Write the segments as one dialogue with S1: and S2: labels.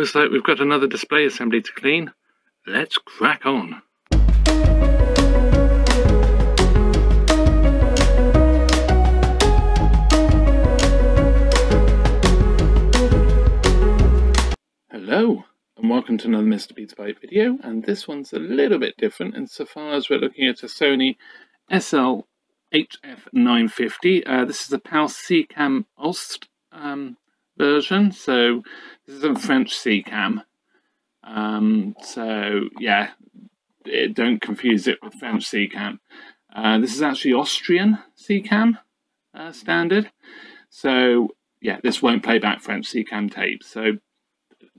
S1: Looks like we've got another display assembly to clean. Let's crack on. Hello and welcome to another Mr. Beta Byte video and this one's a little bit different insofar as we're looking at a Sony SL HF950. Uh, this is a PAL SECAM Ost um, version, so this is a French SECAM. Um, so yeah, it, don't confuse it with French SECAM. Uh, this is actually Austrian SECAM uh, standard. So yeah, this won't play back French SECAM tapes. So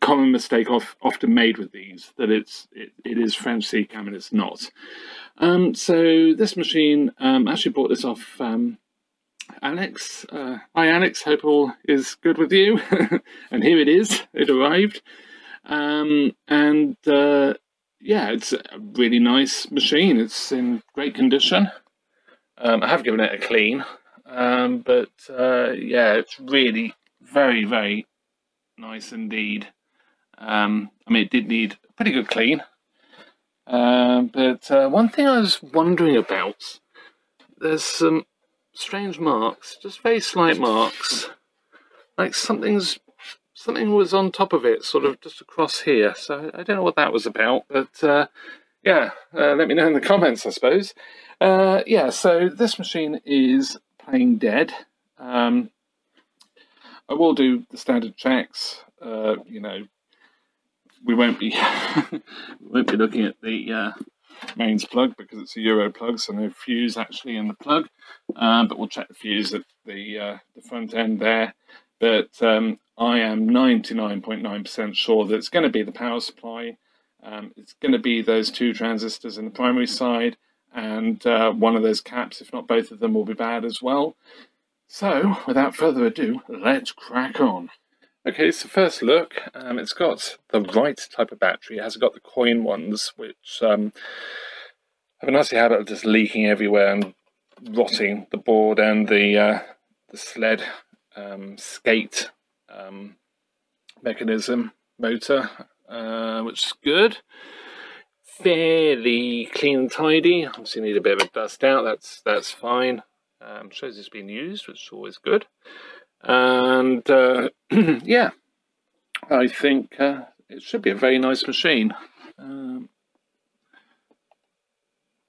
S1: common mistake of, often made with these that it's it, it is French SECAM and it's not. Um, so this machine um, actually bought this off um, Alex. Uh, hi Alex, hope all is good with you. and here it is, it arrived. Um, and uh, yeah, it's a really nice machine. It's in great condition. Um, I have given it a clean, um, but uh, yeah, it's really very, very nice indeed. Um, I mean, it did need a pretty good clean. Uh, but uh, one thing I was wondering about, there's some strange marks, just very slight marks, like something's something was on top of it, sort of just across here. So I don't know what that was about, but uh, yeah, uh, let me know in the comments, I suppose. Uh, yeah, so this machine is playing dead. Um, I will do the standard checks, uh, you know, we won't be we won't be looking at the uh, mains plug because it's a Euro plug, so no fuse actually in the plug. Um, but we'll check the fuse at the uh, the front end there. But um, I am 99.9% sure that it's going to be the power supply. Um, it's going to be those two transistors in the primary side, and uh, one of those caps, if not both of them, will be bad as well. So, without further ado, let's crack on. Okay, so first look, um, it's got the right type of battery. It hasn't got the coin ones, which um, have a nasty habit of just leaking everywhere and rotting the board and the uh, the sled um, skate um, mechanism motor, uh, which is good. Fairly clean and tidy. Obviously, need a bit of a dust out. That's that's fine. Um, shows it's been used, which is always good. And uh, yeah, I think uh, it should be a very nice machine. Um,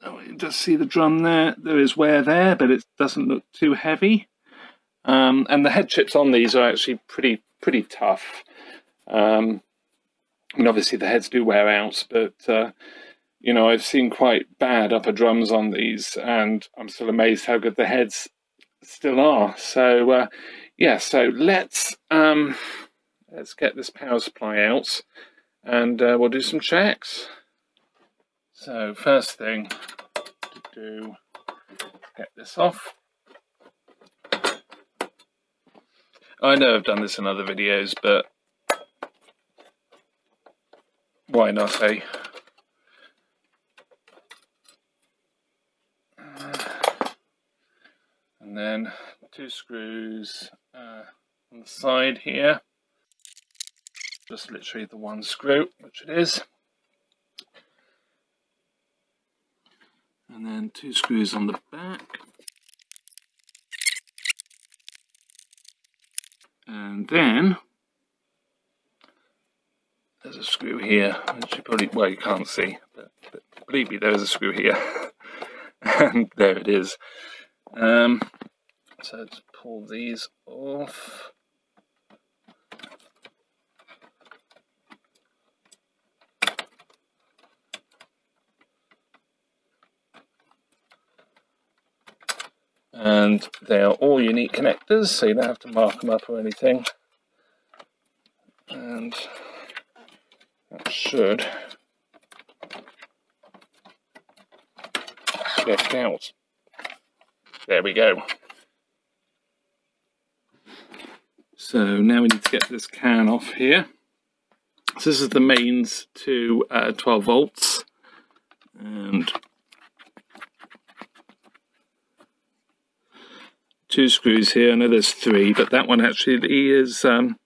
S1: oh, you just see the drum there. There is wear there, but it doesn't look too heavy. Um, and the head chips on these are actually pretty pretty tough. Um, and obviously the heads do wear out, but uh, you know I've seen quite bad upper drums on these, and I'm still amazed how good the heads still are. So uh, yeah, so let's um, let's get this power supply out and uh, we'll do some checks. So first thing to do, get this off. I know I've done this in other videos, but why not, eh? And then two screws uh, on the side here. Just literally the one screw, which it is. And then two screws on the back. And then there's a screw here, which you probably, well, you can't see, but, but believe me, there is a screw here. and there it is. Um, so let's pull these off. And they are all unique connectors, so you don't have to mark them up or anything. And that should check out. There we go. So now we need to get this can off here. So this is the mains to uh, 12 volts. And two screws here. I know there's three, but that one actually is um,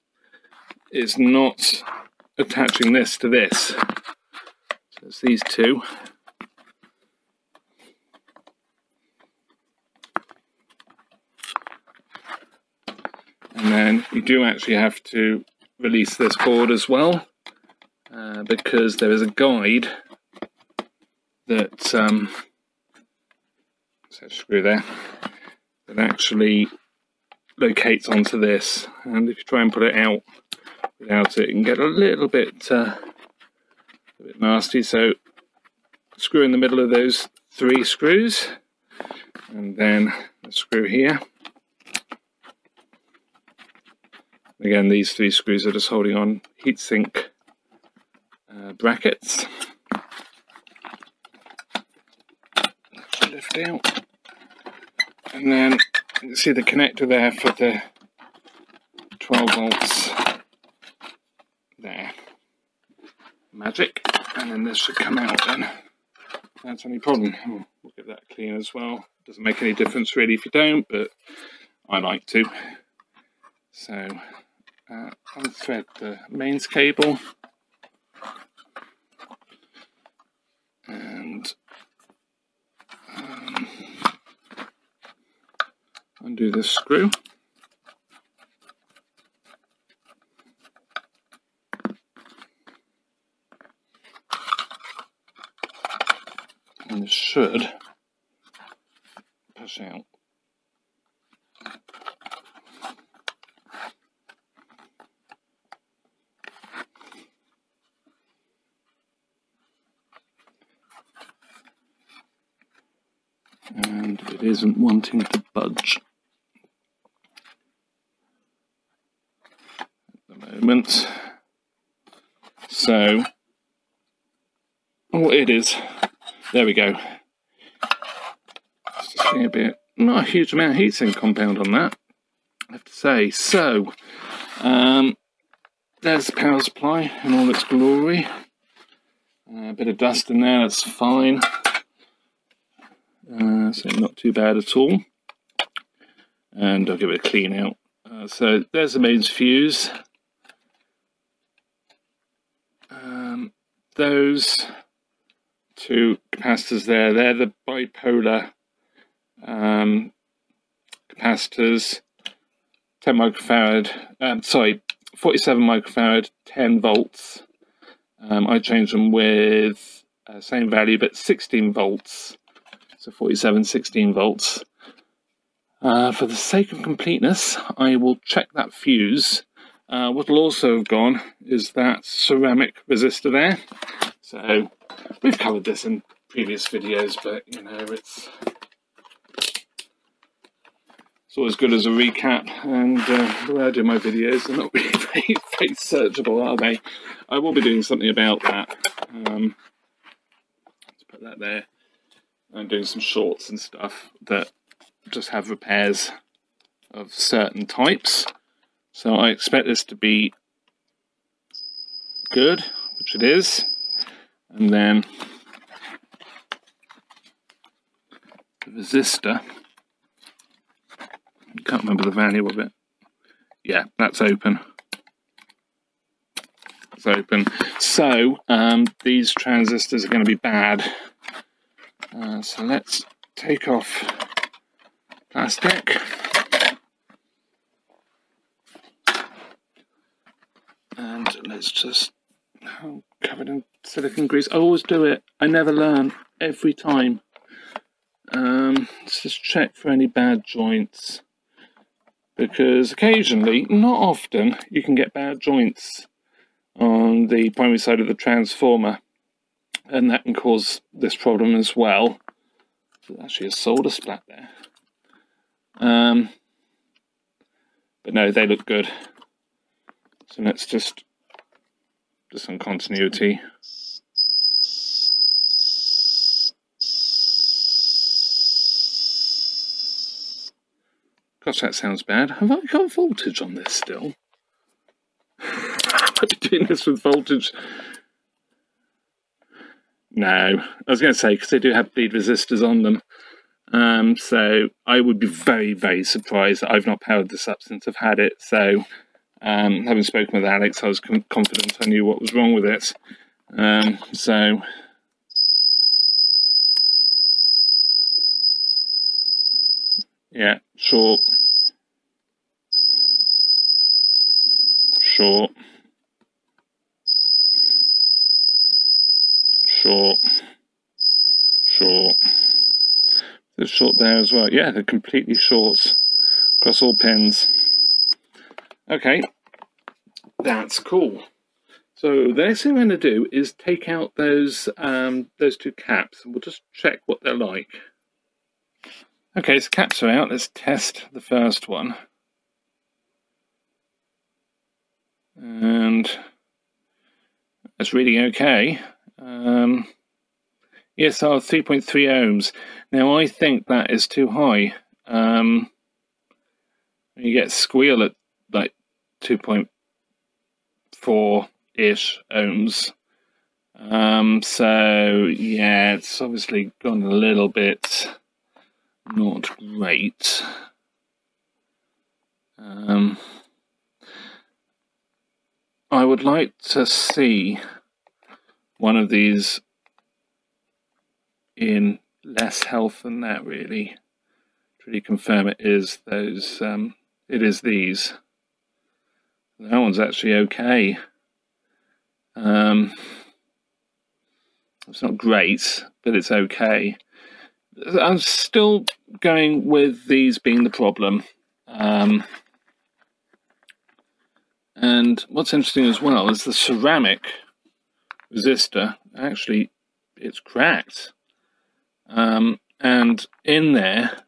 S1: is not attaching this to this. So it's these two. And then you do actually have to release this board as well uh, because there is a guide that um, screw there that actually locates onto this. And if you try and put it out without it, it can get a little bit uh, a bit nasty. So screw in the middle of those three screws and then a screw here again these three screws are just holding on heatsink uh, brackets. Lift out. And then you can see the connector there for the 12 volts there. Magic. And then this should come out then. That's any problem. We'll get that clean as well. Doesn't make any difference really if you don't but I like to. So uh, unthread the mains cable and um, undo this screw. And this should push out. and it isn't wanting to budge at the moment. So, oh, it is. There we go. Just a bit, not a huge amount of heatsink compound on that, I have to say. So, um, there's the power supply in all its glory. Uh, a bit of dust in there, that's fine. Uh, so not too bad at all. And I'll give it a clean out. Uh, so there's the mains fuse. Um, those two capacitors there, they're the bipolar um, capacitors. 10 microfarad, um, sorry, 47 microfarad, 10 volts. Um, I changed them with uh, same value, but 16 volts so 47 16 volts. Uh, for the sake of completeness, I will check that fuse. Uh, what will also have gone is that ceramic resistor there. So we've covered this in previous videos, but you know it's it's always good as a recap. And uh, the way I do my videos, they're not really very, very searchable, are they? I will be doing something about that. Um, let's put that there and doing some shorts and stuff that just have repairs of certain types. So I expect this to be good, which it is. And then the resistor, I can't remember the value of it. Yeah, that's open. It's open. So um, these transistors are going to be bad uh, so let's take off plastic. And let's just, oh, covered in silicon grease. I always do it. I never learn every time. Um, let's just check for any bad joints. Because occasionally, not often, you can get bad joints on the primary side of the transformer and that can cause this problem as well. Actually a solder splat there. Um, but no, they look good. So let's just do some continuity. Gosh, that sounds bad. Have I got voltage on this still? I've been doing this with voltage no, I was going to say because they do have bleed resistors on them. Um, so I would be very, very surprised that I've not powered this up since I've had it. So Um, having spoken with Alex, I was confident I knew what was wrong with it. Um, so yeah, short, short, short, short. There's short there as well. Yeah, they're completely short across all pins. Okay, that's cool. So the next thing I'm going to do is take out those um, those two caps, and we'll just check what they're like. Okay, so caps are out. Let's test the first one. And that's reading okay. Um, ESR 3.3 ohms. Now I think that is too high. Um, you get squeal at like 2.4 ish ohms. Um, so yeah, it's obviously gone a little bit not great. Um, I would like to see one of these in less health than that, really. To confirm it is those, um, it is these. That one's actually okay. Um, it's not great, but it's okay. I'm still going with these being the problem. Um, and what's interesting as well is the ceramic resistor actually it's cracked. Um, and in there,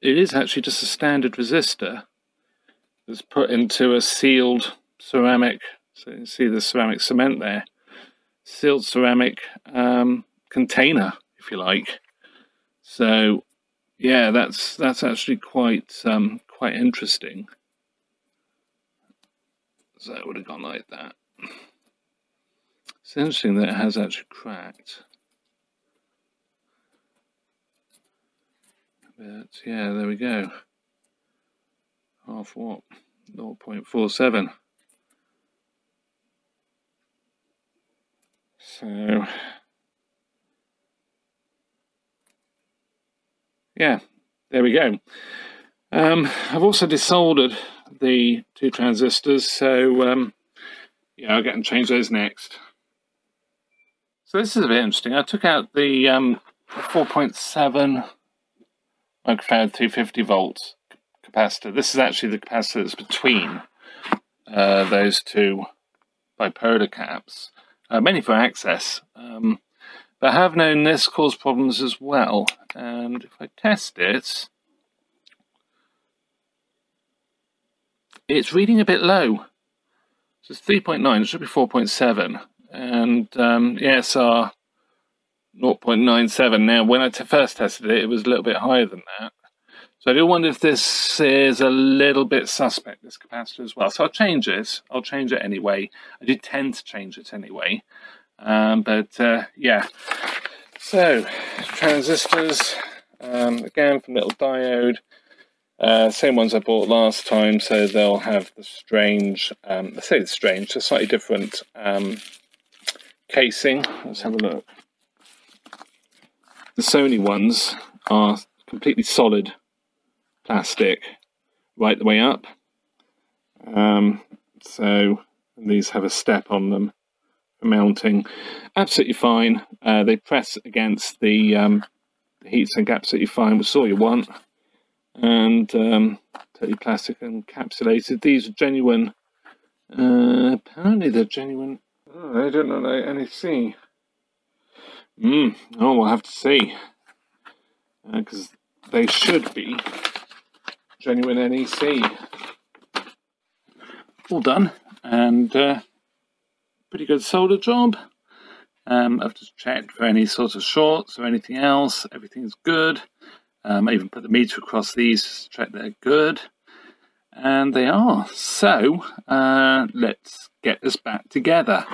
S1: it is actually just a standard resistor that's put into a sealed ceramic. So you see the ceramic cement there, sealed ceramic um, container, if you like. So, yeah, that's that's actually quite um, quite interesting. So it would have gone like that. It's interesting that it has actually cracked. But yeah, there we go. Half watt, 0.47. So, yeah, there we go. Um, I've also desoldered the two transistors, so um, yeah, I'll get and change those next. So this is a bit interesting. I took out the um, 4.7 microfarad 350 volts capacitor. This is actually the capacitor that's between uh, those two bipolar caps, uh, mainly for access. Um, but I have known this cause problems as well. And if I test it, it's reading a bit low. So it's 3.9, it should be 4.7. And um, ESR 0.97. Now, when I first tested it, it was a little bit higher than that. So I do wonder if this is a little bit suspect, this capacitor as well. So I'll change it. I'll change it anyway. I do tend to change it anyway. Um, but uh, yeah. So, transistors, um, again from Little Diode. Uh, same ones I bought last time, so they'll have the strange, um, I say it's strange, a slightly different um, casing. Let's have a look. The Sony ones are completely solid plastic right the way up. Um, so these have a step on them for mounting. Absolutely fine. Uh, they press against the, um, the heatsink absolutely fine, is all you want. And um, totally plastic encapsulated. These are genuine. Uh, apparently they're genuine. Oh, I don't know NEC. Hmm. Oh, we'll have to see. Because uh, they should be genuine NEC. All done. And uh, pretty good solder job. Um, I've just checked for any sort of shorts or anything else. Everything's good. Um, I even put the meter across these to check they're good. And they are. So uh, let's get this back together.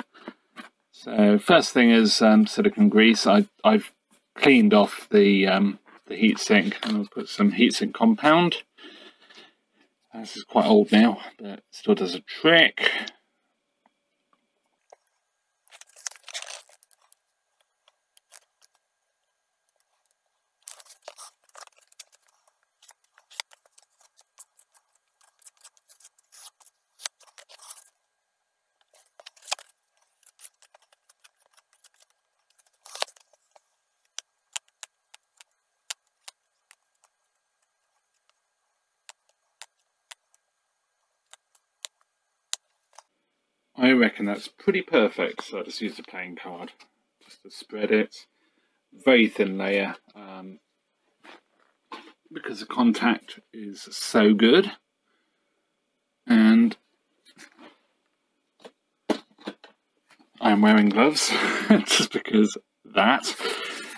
S1: So first thing is um, silicon grease. I, I've cleaned off the um, the heatsink and I'll put some heatsink compound. This is quite old now, but still does a trick. I reckon that's pretty perfect. So I just used a playing card just to spread it. Very thin layer um, because the contact is so good. And I'm wearing gloves just because that.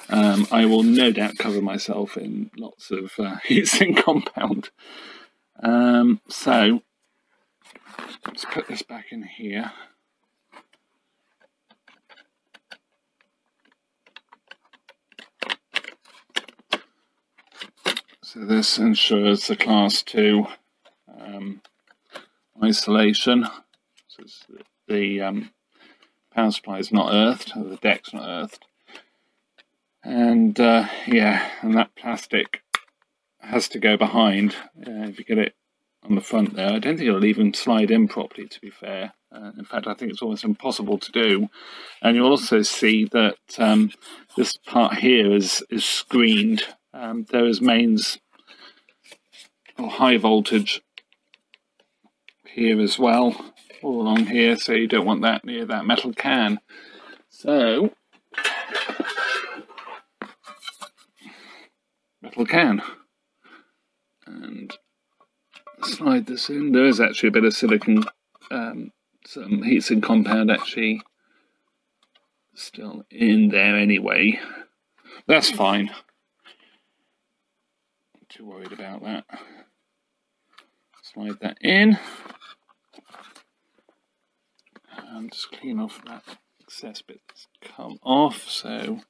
S1: Um, I will no doubt cover myself in lots of uh, heatsink compound. Um, so Let's put this back in here. So this ensures the class 2 um, isolation. So the um, power supply is not earthed, the deck's not earthed. And uh, yeah, and that plastic has to go behind. Uh, if you get it on the front there. I don't think it'll even slide in properly, to be fair. Uh, in fact, I think it's almost impossible to do. And you'll also see that um, this part here is, is screened. Um, there is mains or high voltage here as well, all along here, so you don't want that near that metal can. So, metal can. And slide this in. There is actually a bit of silicon, um, some heatsink compound actually still in there anyway. That's fine. Not too worried about that. Slide that in. And just clean off that excess bit that's come off so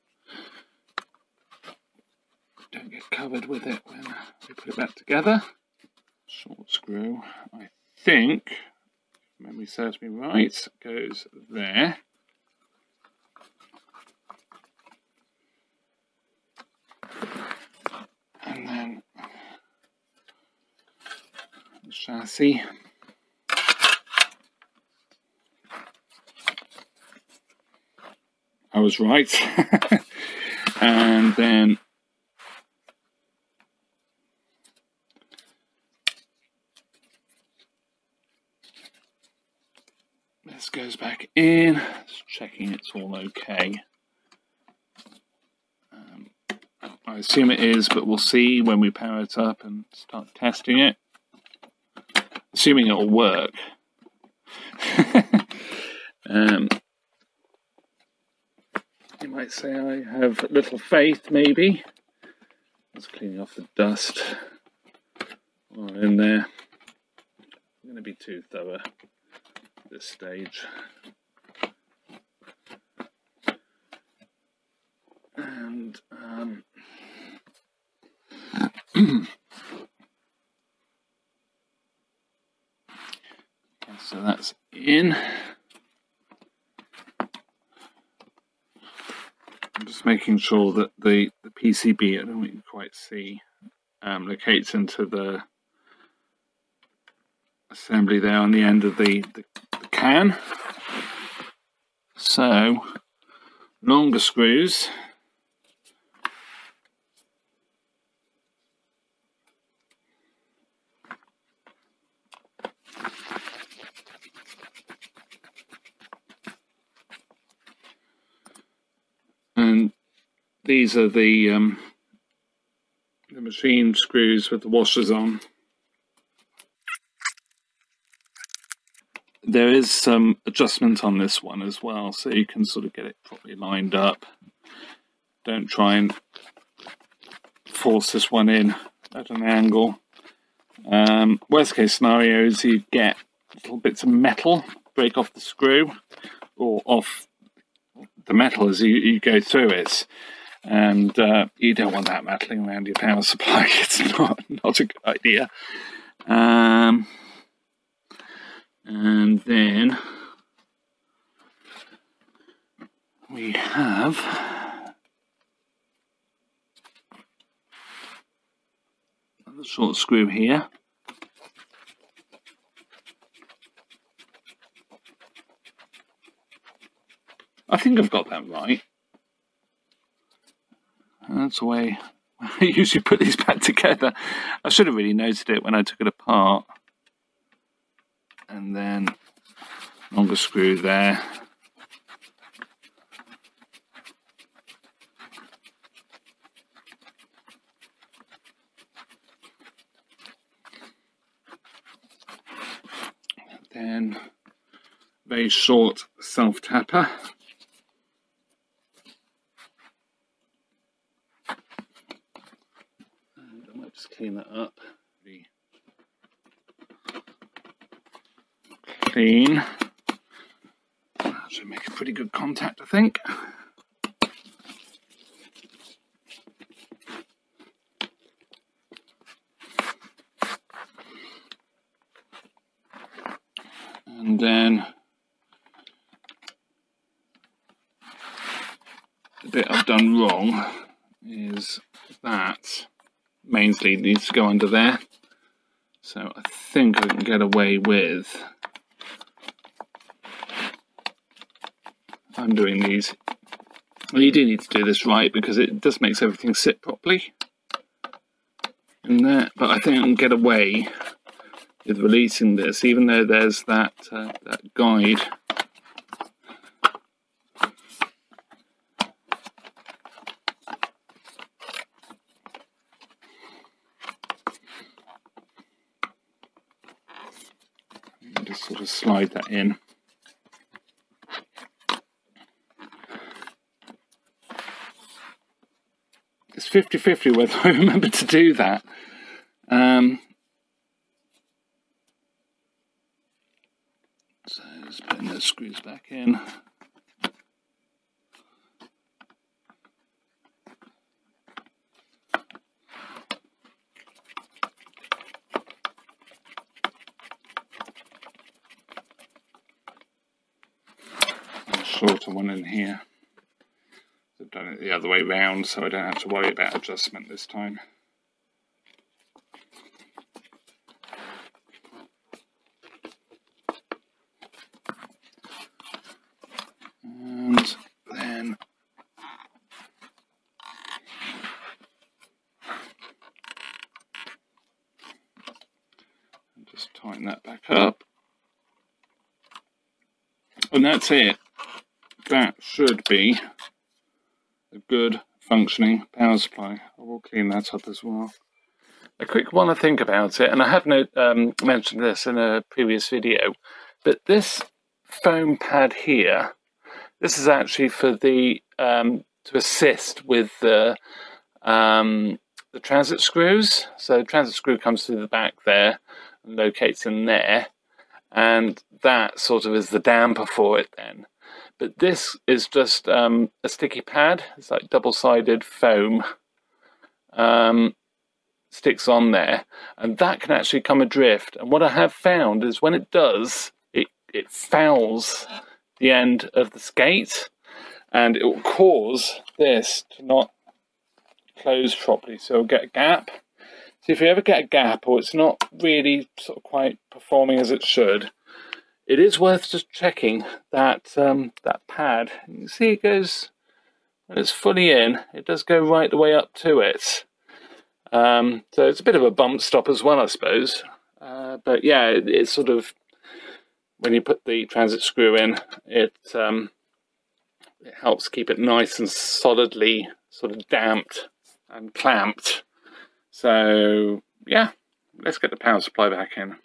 S1: don't get covered with it when we put it back together short screw, I think, memory serves me right, goes there. And then the chassis. I was right. and then This goes back in, just checking it's all okay. Um, I assume it is, but we'll see when we power it up and start testing it. Assuming it will work. um, you might say I have little faith, maybe. Just cleaning off the dust in there. I'm going to be too thorough this stage. And um, so that's in. I'm just making sure that the, the PCB, I don't know you quite see, um, locates into the assembly there on the end of the, the, the can. So, longer screws. And these are the um, the machine screws with the washers on. There is some adjustment on this one as well, so you can sort of get it properly lined up. Don't try and force this one in at an angle. Um, worst case scenario is you get little bits of metal break off the screw or off the metal as you, you go through it. And uh, you don't want that rattling around your power supply. It's not, not a good idea. Um, and then we have another short screw here. I think I've got that right. That's the way I usually put these back together. I should have really noted it when I took it apart. And then longer screw there. Then very short self tapper. And I might just clean that up. Clean. Should make a pretty good contact, I think. And then the bit I've done wrong is that mains lead needs to go under there. So I think I can get away with undoing these. Well, you do need to do this right because it just makes everything sit properly in there. But I think I can get away with releasing this, even though there's that uh, that guide just sort of slide that in. It's 50-50 whether I remember to do that. Um, so just putting those screws back in. shorter one in here. Done it the other way round so I don't have to worry about adjustment this time. And then just tighten that back up. And that's it that should be functioning power supply. I will clean that up as well. A quick one to think about it, and I have no, um, mentioned this in a previous video, but this foam pad here, this is actually for the um, to assist with the um, the transit screws. So the transit screw comes through the back there and locates in there, and that sort of is the damper for it then. But this is just um, a sticky pad. It's like double-sided foam. Um, sticks on there, and that can actually come adrift. And what I have found is when it does, it, it fouls the end of the skate, and it will cause this to not close properly. So it'll get a gap. So if you ever get a gap or it's not really sort of quite performing as it should, it is worth just checking that um, that pad. You see it goes, when it's fully in, it does go right the way up to it. Um, so it's a bit of a bump stop as well, I suppose. Uh, but yeah, it, it's sort of, when you put the transit screw in, it, um, it helps keep it nice and solidly sort of damped and clamped. So yeah, let's get the power supply back in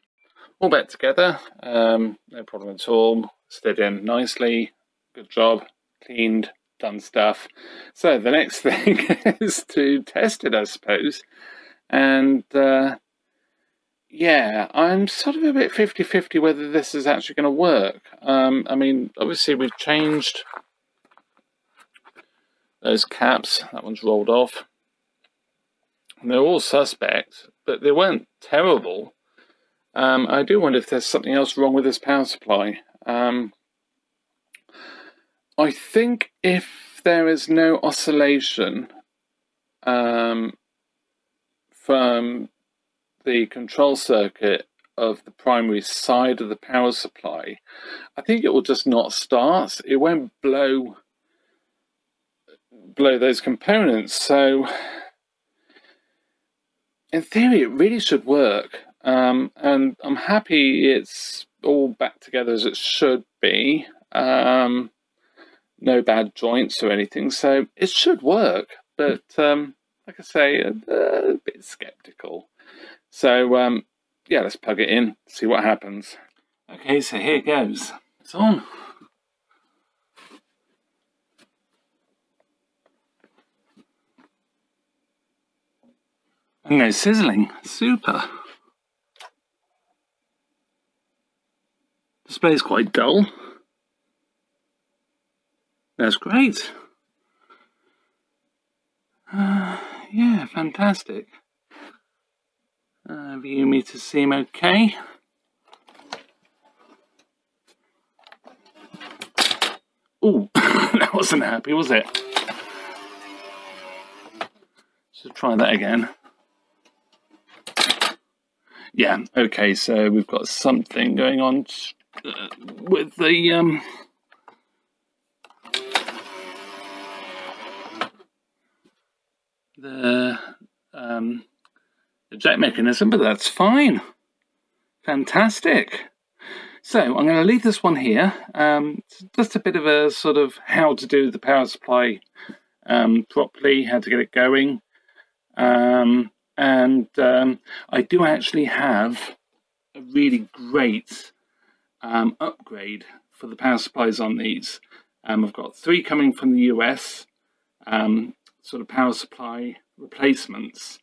S1: all back together, um, no problem at all, slid in nicely, good job, cleaned, done stuff. So the next thing is to test it, I suppose. And uh, yeah, I'm sort of a bit 50-50 whether this is actually going to work. Um, I mean, obviously we've changed those caps. That one's rolled off. And they're all suspect, but they weren't terrible. Um, I do wonder if there's something else wrong with this power supply. Um, I think if there is no oscillation um, from the control circuit of the primary side of the power supply, I think it will just not start. It won't blow blow those components. So in theory, it really should work. Um, and I'm happy it's all back together as it should be. Um, no bad joints or anything, so it should work. But um, like I say, a, a bit skeptical. So um, yeah, let's plug it in, see what happens. Okay, so here it goes. It's on. And no sizzling. Super. Display's quite dull. That's great. Uh, yeah, fantastic. Uh, VU meter seem okay. Oh, that wasn't happy, was it? So try that again. Yeah, okay, so we've got something going on uh, with the um, the um, eject mechanism, but that's fine. Fantastic. So I'm going to leave this one here. Um, just a bit of a sort of how to do the power supply um, properly, how to get it going. Um, and um, I do actually have a really great um, upgrade for the power supplies on these. Um, I've got three coming from the US, um, sort of power supply replacements,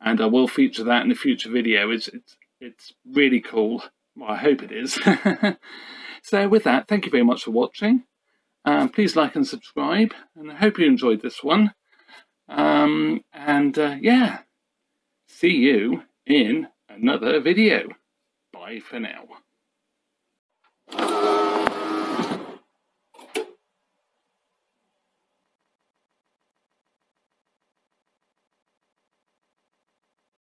S1: and I will feature that in a future video. It's it's it's really cool. Well, I hope it is. so with that, thank you very much for watching. Um, please like and subscribe, and I hope you enjoyed this one. Um, and uh, yeah, see you in another video. Bye for now you